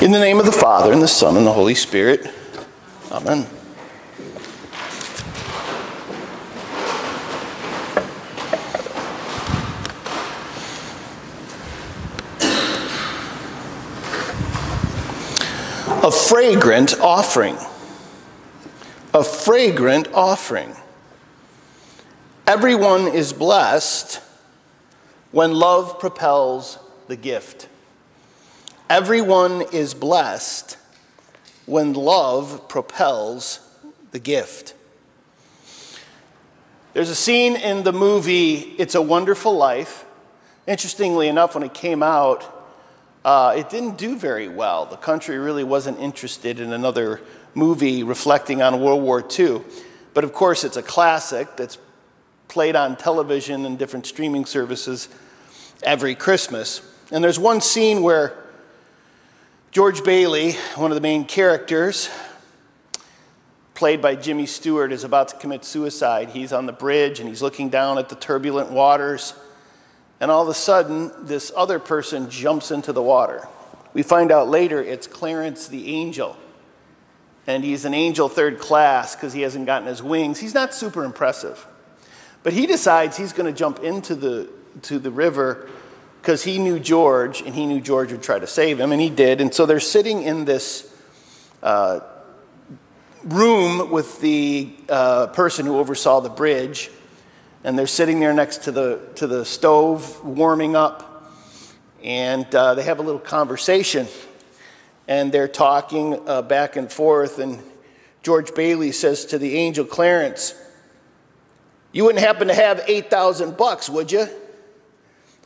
In the name of the Father, and the Son, and the Holy Spirit. Amen. A fragrant offering. A fragrant offering. Everyone is blessed when love propels the gift. Everyone is blessed when love propels the gift. There's a scene in the movie It's a Wonderful Life. Interestingly enough, when it came out, uh, it didn't do very well. The country really wasn't interested in another movie reflecting on World War II. But of course, it's a classic that's played on television and different streaming services every Christmas. And there's one scene where George Bailey, one of the main characters, played by Jimmy Stewart, is about to commit suicide. He's on the bridge and he's looking down at the turbulent waters. And all of a sudden, this other person jumps into the water. We find out later it's Clarence the angel. And he's an angel third class because he hasn't gotten his wings. He's not super impressive. But he decides he's going to jump into the, to the river because he knew George and he knew George would try to save him, and he did. And so they're sitting in this uh, room with the uh, person who oversaw the bridge, and they're sitting there next to the, to the stove, warming up, and uh, they have a little conversation. And they're talking uh, back and forth, and George Bailey says to the angel Clarence, You wouldn't happen to have 8,000 bucks, would you?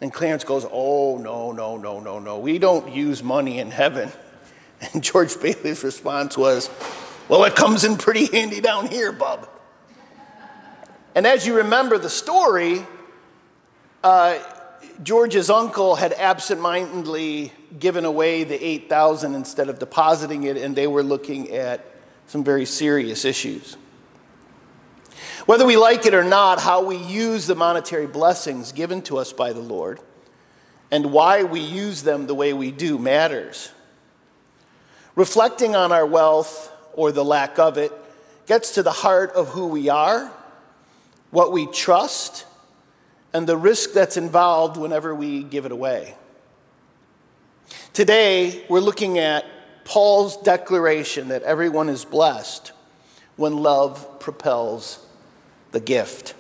And Clarence goes, Oh, no, no, no, no, no. We don't use money in heaven. And George Bailey's response was, Well, it comes in pretty handy down here, bub. And as you remember the story, uh, George's uncle had absentmindedly given away the 8,000 instead of depositing it, and they were looking at some very serious issues. Whether we like it or not, how we use the monetary blessings given to us by the Lord and why we use them the way we do matters. Reflecting on our wealth or the lack of it gets to the heart of who we are, what we trust, and the risk that's involved whenever we give it away. Today, we're looking at Paul's declaration that everyone is blessed when love propels the gift.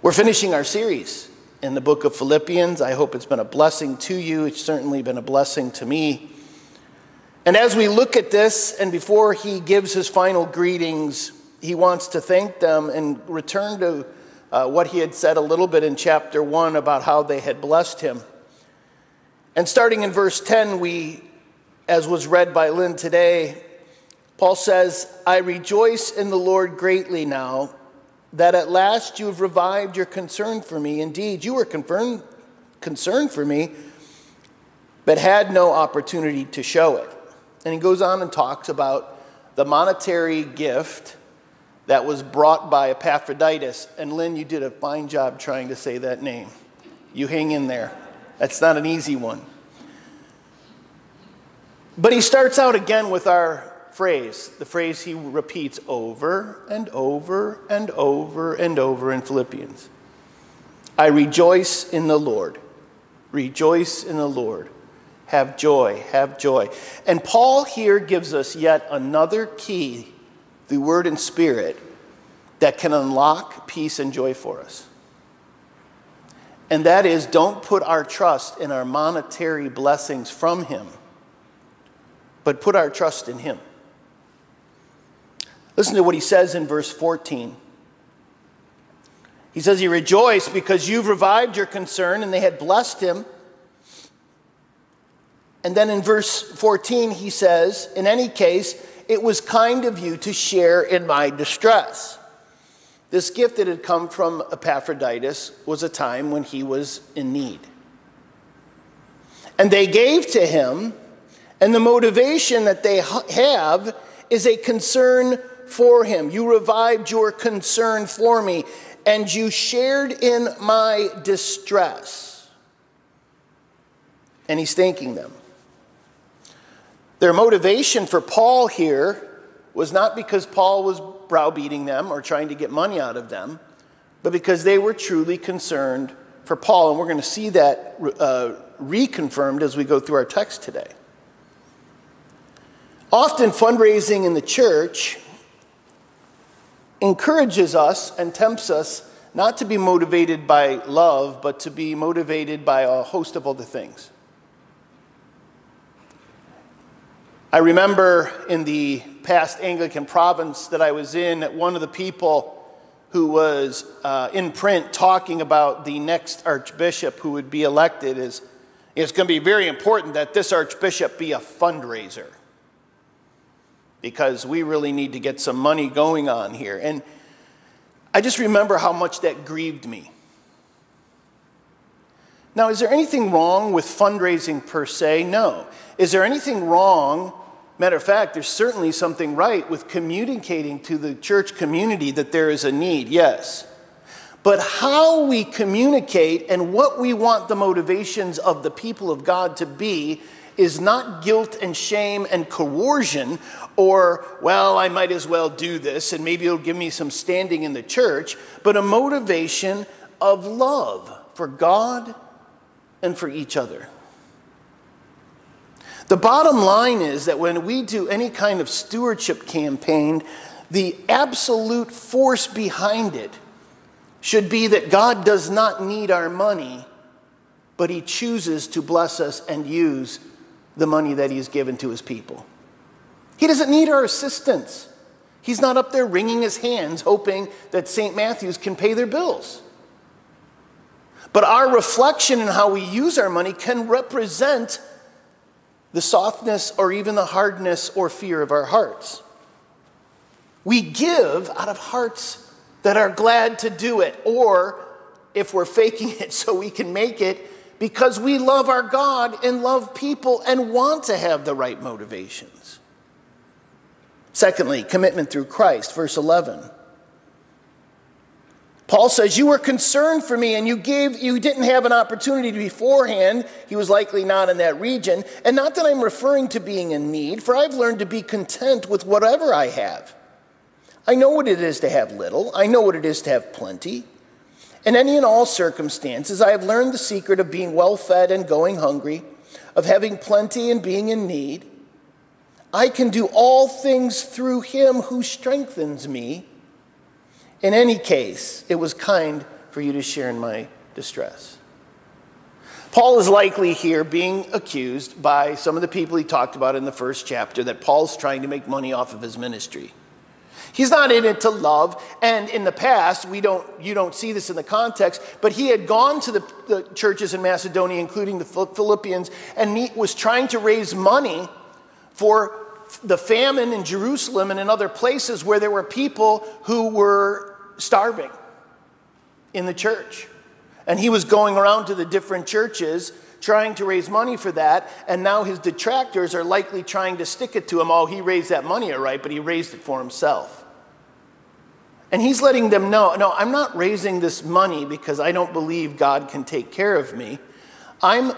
We're finishing our series in the book of Philippians. I hope it's been a blessing to you. It's certainly been a blessing to me. And as we look at this, and before he gives his final greetings, he wants to thank them and return to uh, what he had said a little bit in chapter 1 about how they had blessed him. And starting in verse 10, we, as was read by Lynn today, Paul says, I rejoice in the Lord greatly now that at last you have revived your concern for me. Indeed, you were confirmed, concerned for me, but had no opportunity to show it. And he goes on and talks about the monetary gift that was brought by Epaphroditus. And Lynn, you did a fine job trying to say that name. You hang in there. That's not an easy one. But he starts out again with our phrase, the phrase he repeats over and over and over and over in Philippians. I rejoice in the Lord. Rejoice in the Lord. Have joy, have joy. And Paul here gives us yet another key, the word and spirit, that can unlock peace and joy for us. And that is don't put our trust in our monetary blessings from Him, but put our trust in Him. Listen to what he says in verse 14. He says, He rejoiced because you've revived your concern, and they had blessed him. And then in verse 14, he says, In any case, it was kind of you to share in my distress. This gift that had come from Epaphroditus was a time when he was in need. And they gave to him, and the motivation that they have is a concern for him. You revived your concern for me, and you shared in my distress. And he's thanking them. Their motivation for Paul here was not because Paul was browbeating them or trying to get money out of them, but because they were truly concerned for Paul. And we're going to see that uh, reconfirmed as we go through our text today. Often, fundraising in the church encourages us and tempts us not to be motivated by love, but to be motivated by a host of other things. I remember in the past Anglican province that I was in, one of the people who was uh, in print talking about the next archbishop who would be elected is it's going to be very important that this archbishop be a fundraiser because we really need to get some money going on here. And I just remember how much that grieved me. Now, is there anything wrong with fundraising per se? No. Is there anything wrong? Matter of fact, there's certainly something right with communicating to the church community that there is a need, yes. But how we communicate and what we want the motivations of the people of God to be is not guilt and shame and coercion or, well, I might as well do this and maybe it'll give me some standing in the church, but a motivation of love for God and for each other. The bottom line is that when we do any kind of stewardship campaign, the absolute force behind it should be that God does not need our money, but He chooses to bless us and use the money that He's given to His people. He doesn't need our assistance. He's not up there wringing his hands hoping that St. Matthew's can pay their bills. But our reflection in how we use our money can represent the softness or even the hardness or fear of our hearts. We give out of hearts that are glad to do it, or if we're faking it so we can make it, because we love our God and love people and want to have the right motivations. Secondly, commitment through Christ, verse 11. Paul says, You were concerned for me and you gave you didn't have an opportunity beforehand. He was likely not in that region. And not that I'm referring to being in need, for I've learned to be content with whatever I have. I know what it is to have little, I know what it is to have plenty. In any and all circumstances, I have learned the secret of being well fed and going hungry, of having plenty and being in need. I can do all things through him who strengthens me. In any case, it was kind for you to share in my distress. Paul is likely here being accused by some of the people he talked about in the first chapter that Paul's trying to make money off of his ministry. He's not in it to love. And in the past, we don't, you don't see this in the context, but he had gone to the, the churches in Macedonia, including the Philippians, and he was trying to raise money for the famine in Jerusalem and in other places where there were people who were starving in the church. And he was going around to the different churches trying to raise money for that, and now his detractors are likely trying to stick it to him. Oh, he raised that money, all right, but he raised it for himself. And he's letting them know no, I'm not raising this money because I don't believe God can take care of me. I'm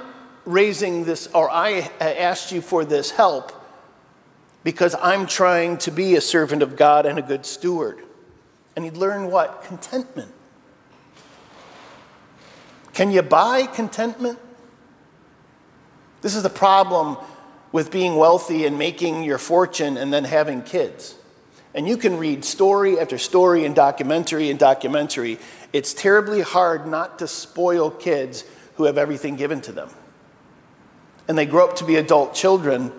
raising this, or I asked you for this help because I'm trying to be a servant of God and a good steward. And he'd learn what? Contentment. Can you buy contentment? This is the problem with being wealthy and making your fortune and then having kids. And you can read story after story and documentary and documentary. It's terribly hard not to spoil kids who have everything given to them. And they grow up to be adult children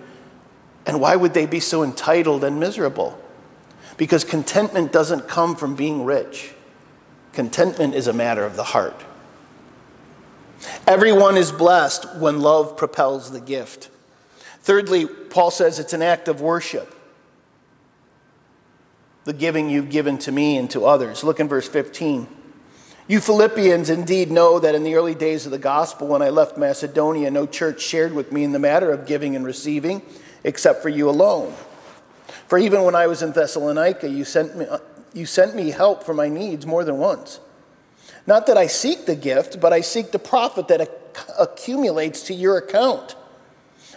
and why would they be so entitled and miserable? Because contentment doesn't come from being rich. Contentment is a matter of the heart. Everyone is blessed when love propels the gift. Thirdly, Paul says it's an act of worship. The giving you've given to me and to others. Look in verse 15. You Philippians indeed know that in the early days of the gospel, when I left Macedonia, no church shared with me in the matter of giving and receiving except for you alone. For even when I was in Thessalonica, you sent me, uh, you sent me help for my needs more than once. Not that I seek the gift, but I seek the profit that accumulates to your account.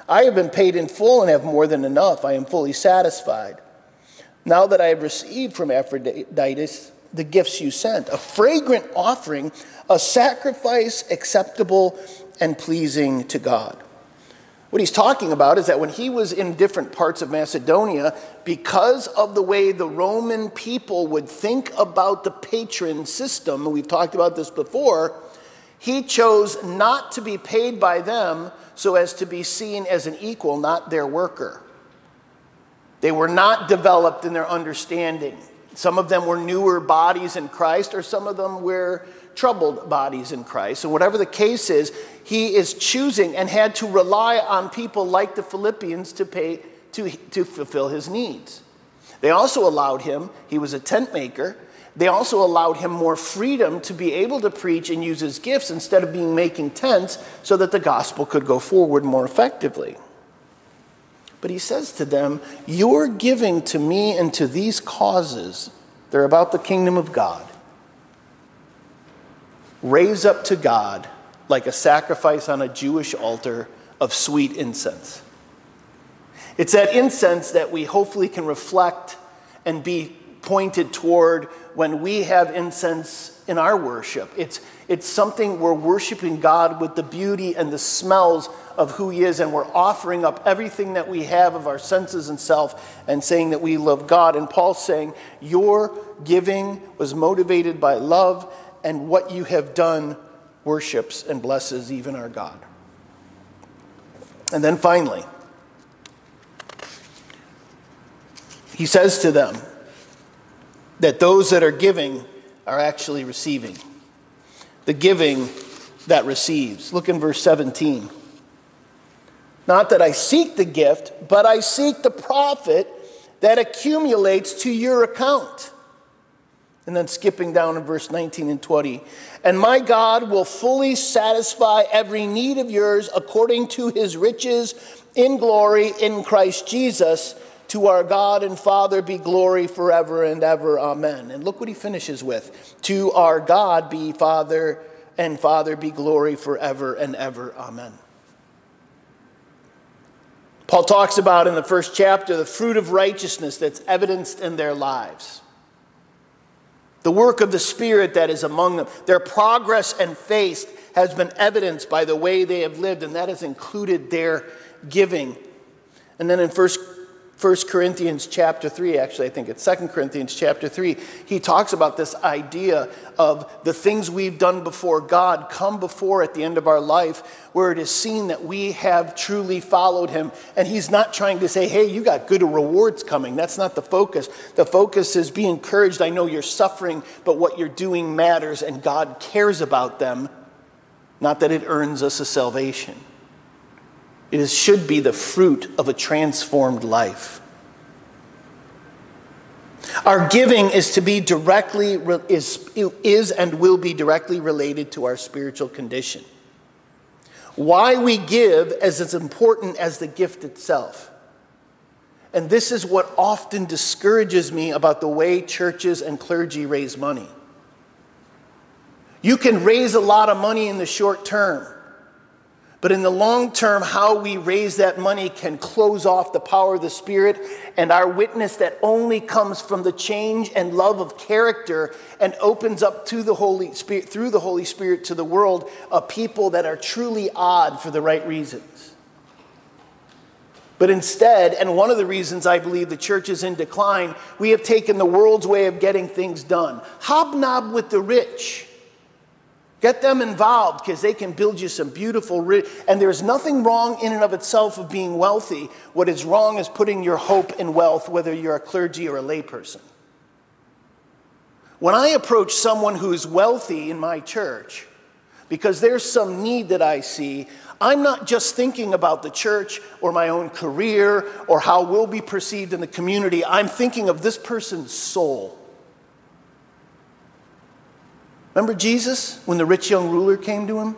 I have been paid in full and have more than enough. I am fully satisfied. Now that I have received from Epaphroditus the gifts you sent, a fragrant offering, a sacrifice acceptable and pleasing to God. What he's talking about is that when he was in different parts of Macedonia, because of the way the Roman people would think about the patron system, we've talked about this before, he chose not to be paid by them so as to be seen as an equal, not their worker. They were not developed in their understanding. Some of them were newer bodies in Christ, or some of them were troubled bodies in Christ. And whatever the case is, he is choosing and had to rely on people like the Philippians to pay to, to fulfill his needs. They also allowed him, he was a tent maker, they also allowed him more freedom to be able to preach and use his gifts instead of being making tents so that the gospel could go forward more effectively. But he says to them, You're giving to me and to these causes, they're about the kingdom of God raise up to God like a sacrifice on a Jewish altar of sweet incense. It's that incense that we hopefully can reflect and be pointed toward when we have incense in our worship. It's, it's something we're worshiping God with the beauty and the smells of who He is, and we're offering up everything that we have of our senses and self and saying that we love God. And Paul's saying, Your giving was motivated by love and what you have done worships and blesses even our God. And then finally, he says to them that those that are giving are actually receiving. The giving that receives. Look in verse 17. Not that I seek the gift, but I seek the profit that accumulates to your account. And then skipping down in verse 19 and 20. And my God will fully satisfy every need of yours according to his riches in glory in Christ Jesus. To our God and Father be glory forever and ever. Amen. And look what he finishes with. To our God be Father and Father be glory forever and ever. Amen. Paul talks about in the first chapter the fruit of righteousness that's evidenced in their lives the work of the Spirit that is among them. Their progress and faith has been evidenced by the way they have lived, and that has included their giving. And then in First 1 Corinthians chapter 3, actually, I think it's 2 Corinthians chapter 3, he talks about this idea of the things we've done before God come before at the end of our life, where it is seen that we have truly followed him. And he's not trying to say, hey, you got good rewards coming. That's not the focus. The focus is be encouraged. I know you're suffering, but what you're doing matters, and God cares about them, not that it earns us a salvation. It is, should be the fruit of a transformed life. Our giving is to be directly is, is and will be directly related to our spiritual condition. Why we give is as important as the gift itself. And this is what often discourages me about the way churches and clergy raise money. You can raise a lot of money in the short term. But in the long term, how we raise that money can close off the power of the Spirit and our witness that only comes from the change and love of character and opens up to the Holy Spirit through the Holy Spirit to the world a people that are truly odd for the right reasons. But instead, and one of the reasons I believe the church is in decline, we have taken the world's way of getting things done. Hobnob with the rich. Get them involved because they can build you some beautiful, and there's nothing wrong in and of itself of being wealthy. What is wrong is putting your hope in wealth, whether you're a clergy or a layperson. When I approach someone who's wealthy in my church, because there's some need that I see, I'm not just thinking about the church or my own career or how we'll be perceived in the community. I'm thinking of this person's soul. Remember Jesus when the rich young ruler came to him?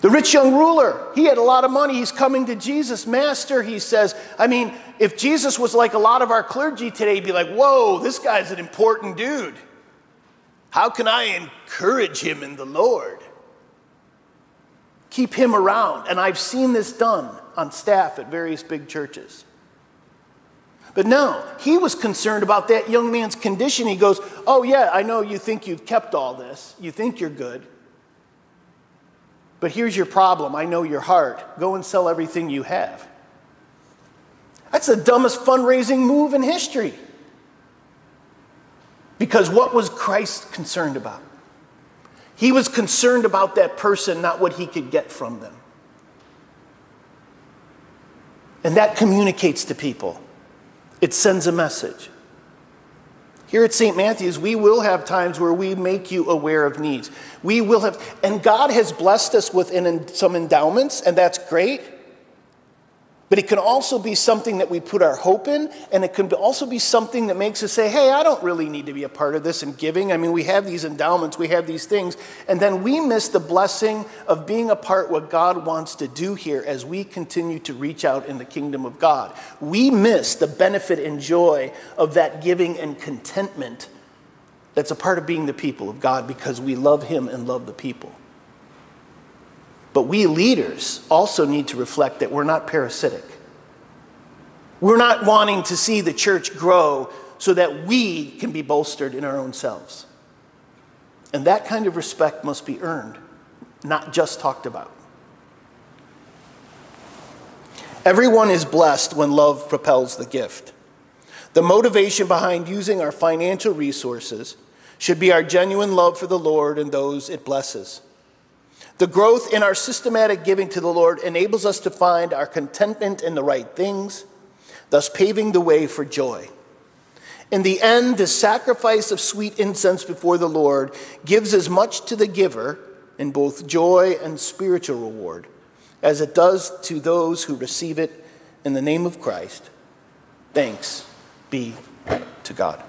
The rich young ruler, he had a lot of money. He's coming to Jesus. Master, he says. I mean, if Jesus was like a lot of our clergy today, he'd be like, whoa, this guy's an important dude. How can I encourage him in the Lord? keep him around. And I've seen this done on staff at various big churches. But no, he was concerned about that young man's condition. He goes, Oh, yeah, I know you think you've kept all this. You think you're good. But here's your problem. I know your heart. Go and sell everything you have. That's the dumbest fundraising move in history. Because what was Christ concerned about? He was concerned about that person, not what he could get from them. And that communicates to people, it sends a message. Here at St. Matthew's, we will have times where we make you aware of needs. We will have, and God has blessed us with some endowments, and that's great. But it can also be something that we put our hope in, and it can also be something that makes us say, hey, I don't really need to be a part of this and giving. I mean, we have these endowments, we have these things, and then we miss the blessing of being a part what God wants to do here as we continue to reach out in the kingdom of God. We miss the benefit and joy of that giving and contentment that's a part of being the people of God because we love Him and love the people. But we leaders also need to reflect that we're not parasitic. We're not wanting to see the church grow so that we can be bolstered in our own selves. And that kind of respect must be earned, not just talked about. Everyone is blessed when love propels the gift. The motivation behind using our financial resources should be our genuine love for the Lord and those it blesses. The growth in our systematic giving to the Lord enables us to find our contentment in the right things, thus paving the way for joy. In the end, the sacrifice of sweet incense before the Lord gives as much to the giver in both joy and spiritual reward as it does to those who receive it in the name of Christ. Thanks be to God.